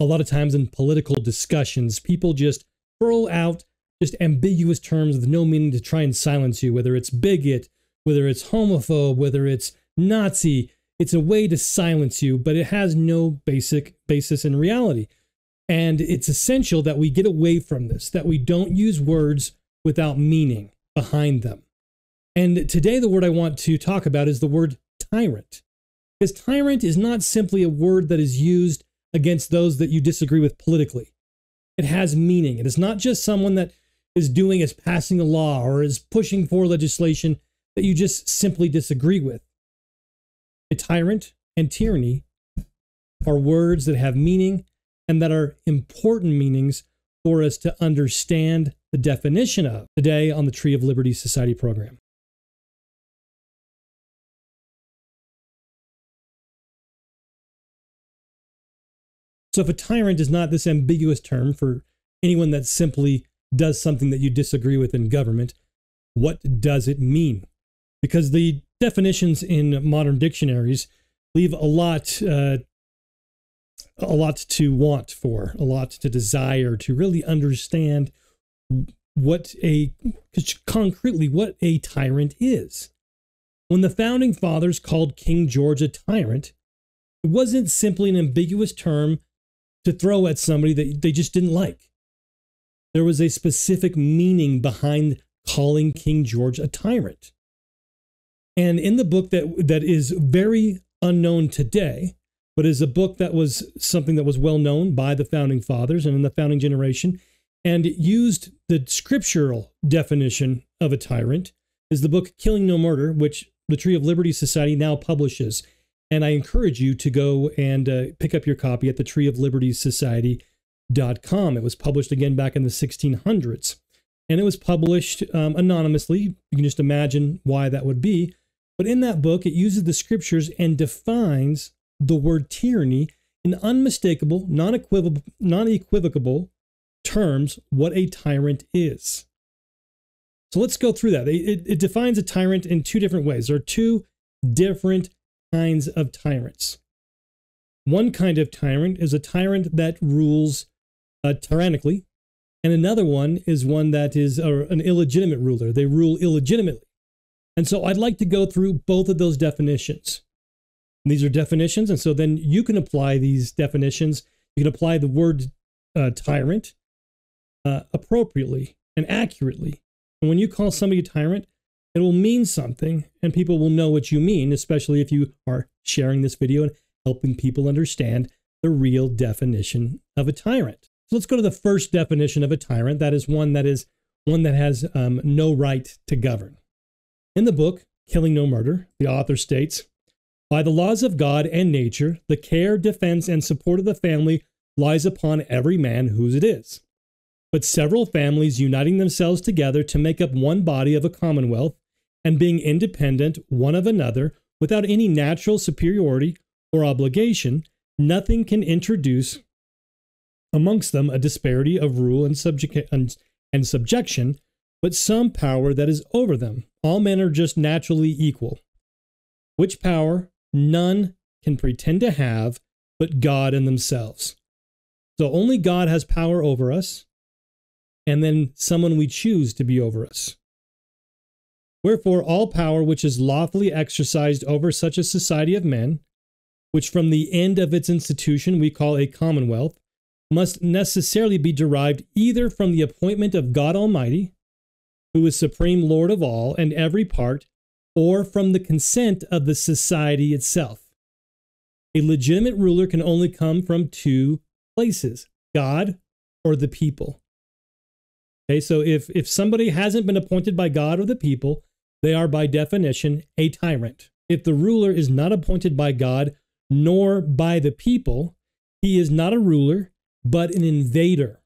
a lot of times in political discussions, people just throw out just ambiguous terms with no meaning to try and silence you, whether it's bigot, whether it's homophobe, whether it's Nazi. It's a way to silence you, but it has no basic basis in reality. And it's essential that we get away from this, that we don't use words without meaning behind them. And today, the word I want to talk about is the word tyrant. Because tyrant is not simply a word that is used against those that you disagree with politically. It has meaning. It is not just someone that is doing is passing a law or is pushing for legislation that you just simply disagree with. A tyrant and tyranny are words that have meaning and that are important meanings for us to understand the definition of today on the Tree of Liberty Society program. So, if a tyrant is not this ambiguous term for anyone that simply does something that you disagree with in government, what does it mean? Because the definitions in modern dictionaries leave a lot, uh, a lot to want for, a lot to desire to really understand what a concretely what a tyrant is. When the founding fathers called King George a tyrant, it wasn't simply an ambiguous term to throw at somebody that they just didn't like. There was a specific meaning behind calling King George a tyrant. And in the book that, that is very unknown today, but is a book that was something that was well known by the founding fathers and in the founding generation, and used the scriptural definition of a tyrant, is the book Killing No Murder, which the Tree of Liberty Society now publishes. And I encourage you to go and uh, pick up your copy at the Tree of Liberty Society.com. It was published again back in the 1600s. And it was published um, anonymously. You can just imagine why that would be. But in that book, it uses the scriptures and defines the word tyranny in unmistakable, non equivocal terms what a tyrant is. So let's go through that. It, it, defines a tyrant in two different ways. There are two different kinds of tyrants. One kind of tyrant is a tyrant that rules uh, tyrannically, and another one is one that is uh, an illegitimate ruler. They rule illegitimately. And so I'd like to go through both of those definitions. And these are definitions, and so then you can apply these definitions. You can apply the word uh, tyrant uh, appropriately and accurately. And when you call somebody a tyrant, it will mean something, and people will know what you mean, especially if you are sharing this video and helping people understand the real definition of a tyrant. So let's go to the first definition of a tyrant. That is one that is one that has um, no right to govern. In the book, Killing No Murder, the author states By the laws of God and nature, the care, defense, and support of the family lies upon every man whose it is. But several families uniting themselves together to make up one body of a commonwealth, and being independent one of another without any natural superiority or obligation, nothing can introduce amongst them a disparity of rule and, subject- and subjection but some power that is over them. All men are just naturally equal. Which power none can pretend to have but God and themselves. So only God has power over us, and then someone we choose to be over us. Wherefore, all power which is lawfully exercised over such a society of men, which from the end of its institution we call a commonwealth, must necessarily be derived either from the appointment of God Almighty, who is supreme Lord of all and every part, or from the consent of the society itself. A legitimate ruler can only come from two places God or the people. Okay, so if, if somebody hasn't been appointed by God or the people, they are by definition a tyrant. If the ruler is not appointed by God nor by the people, he is not a ruler, but an invader.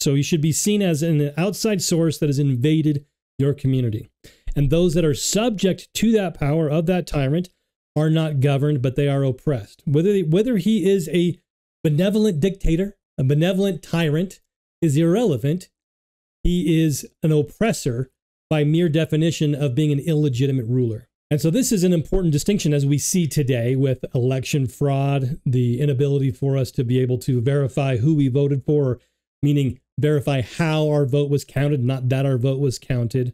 So he should be seen as an outside source that has invaded your community. And those that are subject to that power of that tyrant are not governed, but they are oppressed. Whether, whether he is a benevolent dictator, a benevolent tyrant, is irrelevant. He is an oppressor by mere definition of being an illegitimate ruler. And so this is an important distinction as we see today with election fraud, the inability for us to be able to verify who we voted for, meaning verify how our vote was counted, not that our vote was counted.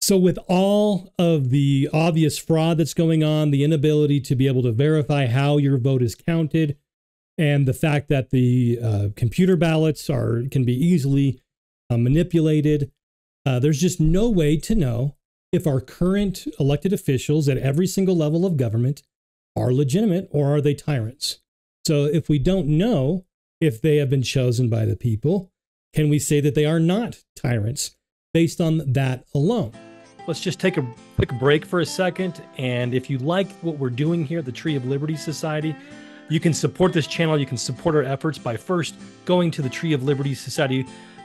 So, with all of the obvious fraud that's going on, the inability to be able to verify how your vote is counted, and the fact that the uh, computer ballots are can be easily uh, manipulated, uh, there's just no way to know if our current elected officials at every single level of government are legitimate or are they tyrants. So, if we don't know if they have been chosen by the people, can we say that they are not tyrants based on that alone? Let's just take a quick break for a second. And if you like what we're doing here, the Tree of Liberty Society, you can support this channel. You can support our efforts by first going to the Tree of Liberty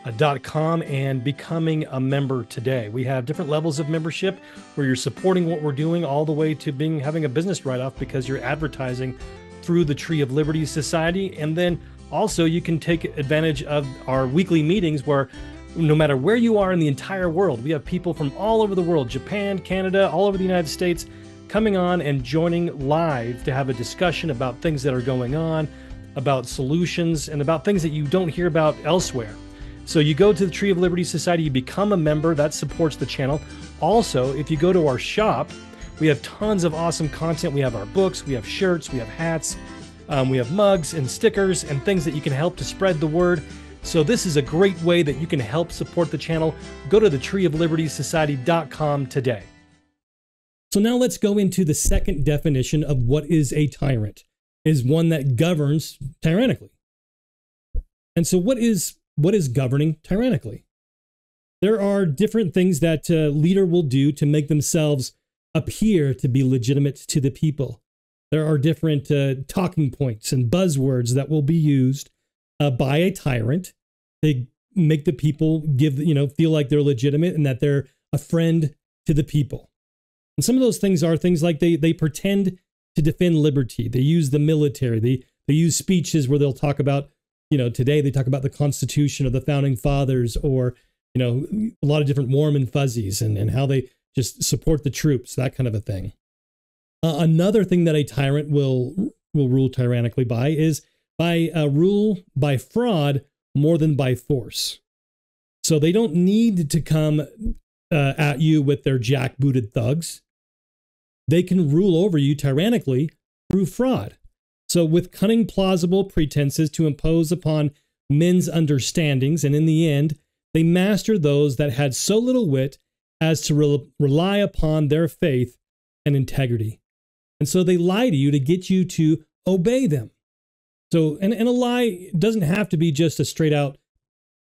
Society.com and becoming a member today. We have different levels of membership where you're supporting what we're doing all the way to being having a business write-off because you're advertising through the Tree of Liberty Society. And then also you can take advantage of our weekly meetings where no matter where you are in the entire world. We have people from all over the world Japan, Canada, all over the United States coming on and joining live to have a discussion about things that are going on, about solutions, and about things that you don't hear about elsewhere. So you go to the Tree of Liberty Society, you become a member, that supports the channel. Also, if you go to our shop, we have tons of awesome content. We have our books, we have shirts, we have hats, um, we have mugs and stickers and things that you can help to spread the word. So this is a great way that you can help support the channel. Go to the treeoflibertysociety.com today. So now let's go into the second definition of what is a tyrant. Is one that governs tyrannically. And so what is what is governing tyrannically? There are different things that a leader will do to make themselves appear to be legitimate to the people. There are different uh, talking points and buzzwords that will be used uh, by a tyrant they make the people give, you know, feel like they're legitimate and that they're a friend to the people. And some of those things are things like they they pretend to defend liberty. They use the military. They they use speeches where they'll talk about, you know, today they talk about the Constitution of the founding fathers or, you know, a lot of different warm and fuzzies and, and how they just support the troops, that kind of a thing. Uh, another thing that a tyrant will will rule tyrannically by is by uh, rule by fraud more than by force. So they don't need to come uh, at you with their jackbooted thugs. They can rule over you tyrannically through fraud. So, with cunning, plausible pretenses to impose upon men's understandings, and in the end, they mastered those that had so little wit as to re- rely upon their faith and integrity. And so they lie to you to get you to obey them. So, and, and a lie doesn't have to be just a straight out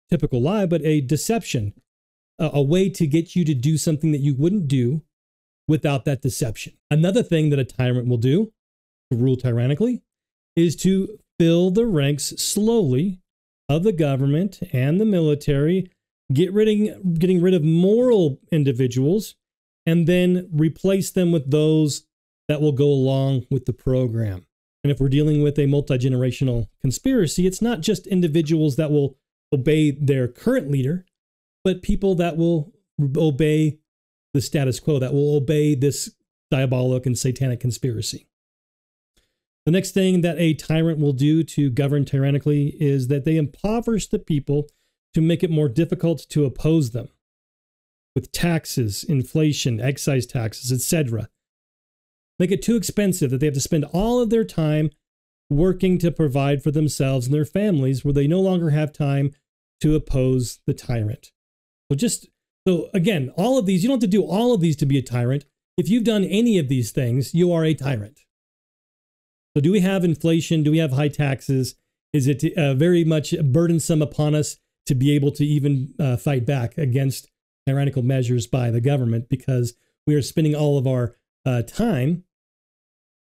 typical lie, but a deception, a, a way to get you to do something that you wouldn't do without that deception. Another thing that a tyrant will do to rule tyrannically is to fill the ranks slowly of the government and the military, get rid of, getting rid of moral individuals, and then replace them with those that will go along with the program. And if we're dealing with a multi generational conspiracy, it's not just individuals that will obey their current leader, but people that will obey the status quo, that will obey this diabolic and satanic conspiracy. The next thing that a tyrant will do to govern tyrannically is that they impoverish the people to make it more difficult to oppose them with taxes, inflation, excise taxes, etc make it too expensive that they have to spend all of their time working to provide for themselves and their families where they no longer have time to oppose the tyrant. So just so again, all of these, you don't have to do all of these to be a tyrant. If you've done any of these things, you are a tyrant. So do we have inflation? Do we have high taxes? Is it uh, very much burdensome upon us to be able to even uh, fight back against tyrannical measures by the government because we are spending all of our uh, time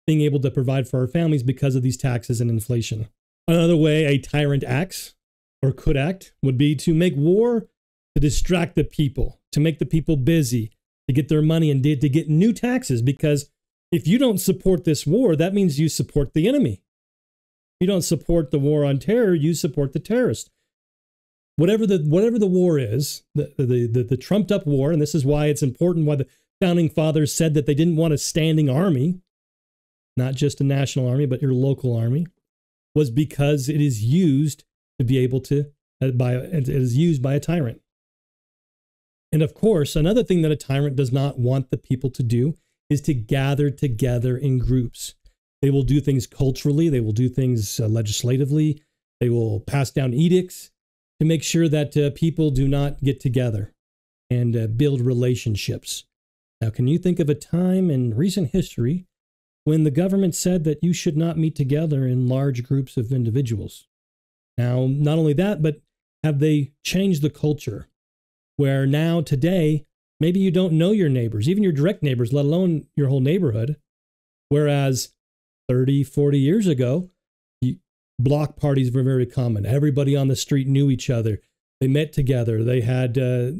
being able to provide for our families because of these taxes and inflation. Another way a tyrant acts or could act would be to make war to distract the people, to make the people busy, to get their money and to get new taxes. Because if you don't support this war, that means you support the enemy. If you don't support the war on terror, you support the terrorist. Whatever the whatever the war is, the the the, the trumped up war, and this is why it's important why the founding fathers said that they didn't want a standing army, not just a national army, but your local army, was because it is used to be able to, uh, by, it is used by a tyrant. And of course, another thing that a tyrant does not want the people to do is to gather together in groups. They will do things culturally, they will do things uh, legislatively, they will pass down edicts to make sure that uh, people do not get together and uh, build relationships. Now, can you think of a time in recent history when the government said that you should not meet together in large groups of individuals? Now, not only that, but have they changed the culture where now, today, maybe you don't know your neighbors, even your direct neighbors, let alone your whole neighborhood? Whereas 30, 40 years ago, block parties were very common. Everybody on the street knew each other. They met together. They had uh,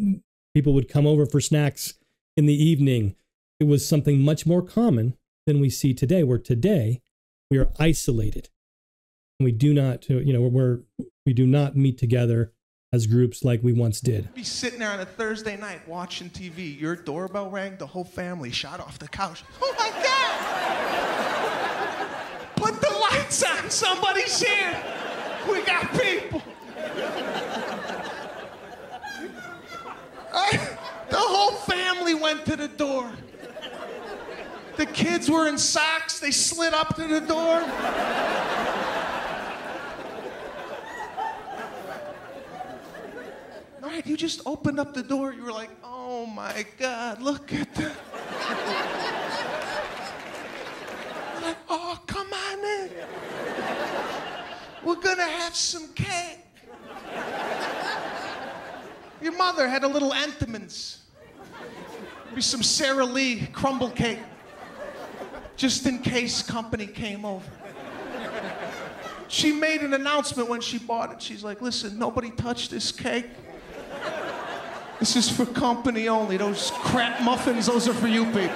people would come over for snacks in the evening. It was something much more common than we see today, where today we are isolated. We do not, uh, you know, we're, we do not meet together as groups like we once did. Be sitting there on a Thursday night watching TV. Your doorbell rang, the whole family shot off the couch. Oh my God! Put the lights on, somebody's here. We got people. I, the whole family went to the door. The kids were in socks, they slid up to the door. Right, you just opened up the door. You were like, oh my God, look at that. like, oh, come on in. We're gonna have some cake. Your mother had a little Entenmann's. Maybe some Sara Lee crumble cake. Just in case company came over. She made an announcement when she bought it. She's like, listen, nobody touched this cake. This is for company only. Those crap muffins, those are for you people.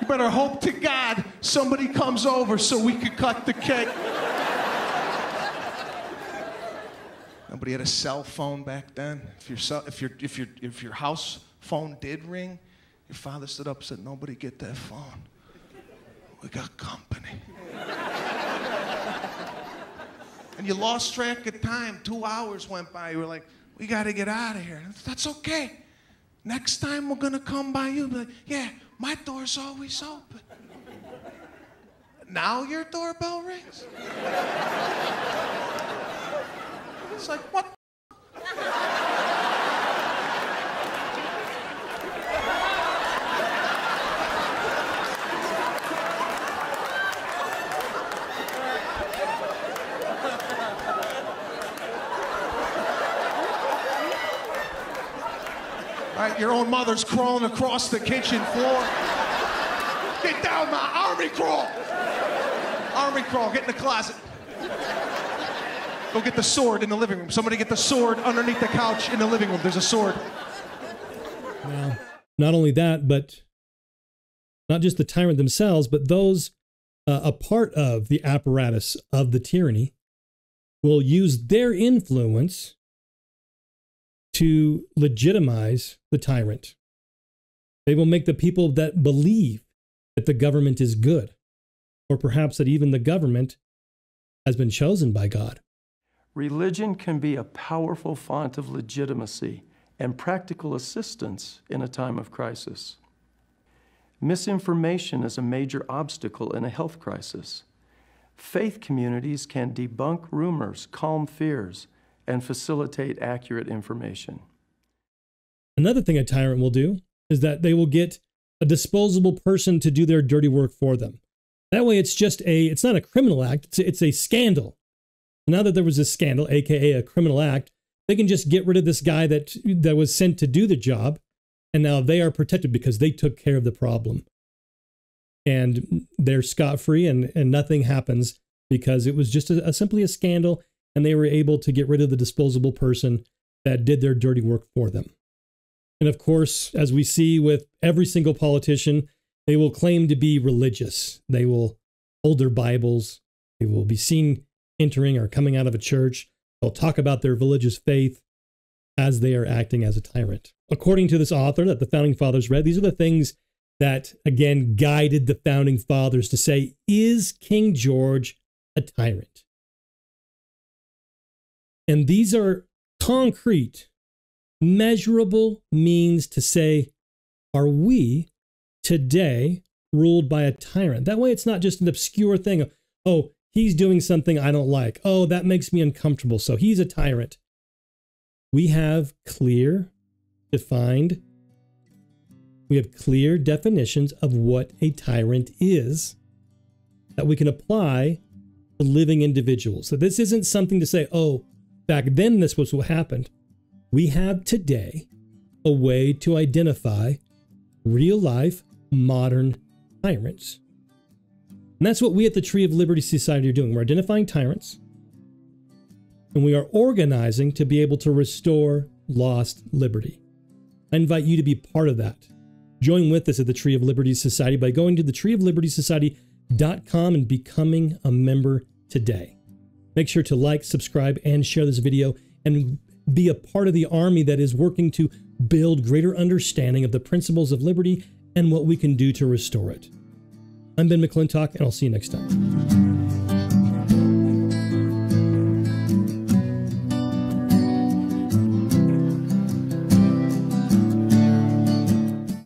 You better hope to God somebody comes over so we could cut the cake. Nobody had a cell phone back then. If your, cell, if your, if your, if your house phone did ring, your father stood up and said, Nobody get that phone. We got company and you lost track of time. Two hours went by. You were like, we got to get out of here. That's okay. Next time we're going to come by you. Be like, yeah, my door's always open. now your doorbell rings? it's like, what your own mother's crawling across the kitchen floor. Get down, my army crawl. Army crawl, get in the closet. Go get the sword in the living room. Somebody get the sword underneath the couch in the living room. There's a sword. Now, not only that, but not just the tyrant themselves, but those uh, a part of the apparatus of the tyranny will use their influence to legitimize the tyrant. They will make the people that believe that the government is good, or perhaps that even the government has been chosen by God. Religion can be a powerful font of legitimacy and practical assistance in a time of crisis. Misinformation is a major obstacle in a health crisis. Faith communities can debunk rumors, calm fears, and facilitate accurate information. Another thing a tyrant will do is that they will get a disposable person to do their dirty work for them. That way, it's just a, it's not a criminal act, it's a, it's a scandal. Now that there was a scandal, aka a criminal act, they can just get rid of this guy that, that was sent to do the job, and now they are protected because they took care of the problem. And they're scot free, and, and nothing happens because it was just a, a, simply a scandal and they were able to get rid of the disposable person that did their dirty work for them. And of course, as we see with every single politician, they will claim to be religious. They will hold their Bibles. They will be seen entering or coming out of a church. They'll talk about their religious faith. as they are acting as a tyrant. According to this author that the founding fathers read, these are the things that, again, guided the founding fathers to say, Is King George a tyrant? And these are concrete, measurable means to say, Are we today ruled by a tyrant? That way, it's not just an obscure thing of, Oh, he's doing something I don't like. Oh, that makes me uncomfortable. So he's a tyrant. We have clear, defined, we have clear definitions of what a tyrant is that we can apply to living individuals. So this isn't something to say, oh, back then this was what happened. We have today a way to identify real life modern tyrants. And that's what we at the Tree of Liberty Society are doing. We're identifying tyrants, and we are organizing to be able to restore lost liberty. I invite you to be part of that. Join with us at the Tree of Liberty Society by going to the treeoflibertysociety.com and becoming a member today. Make sure to like, subscribe, and share this video and be a part of the army that is working to build greater understanding of the principles of liberty and what we can do to restore it. I'm Ben McClintock, and I'll see you next time.